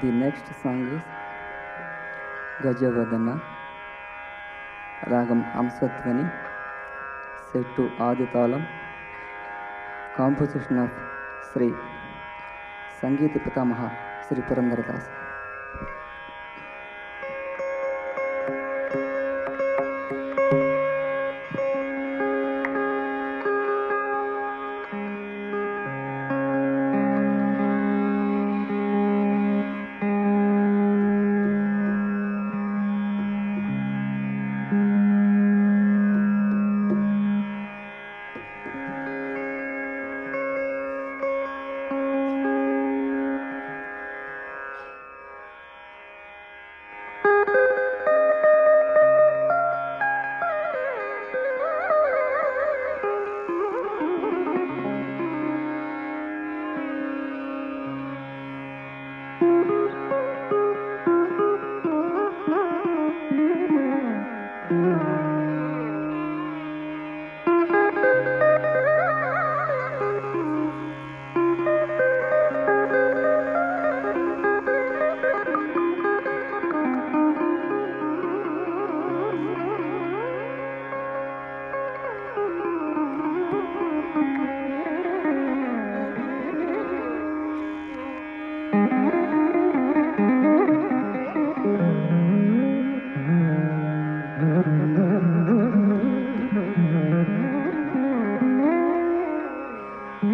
The next song is Gajavadana రాగం అంశత్వని సెట్టు ఆదితాళం composition of Shri సంగీత పితామహ శ్రీ పురంధరదాస్ Thank.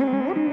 Mm.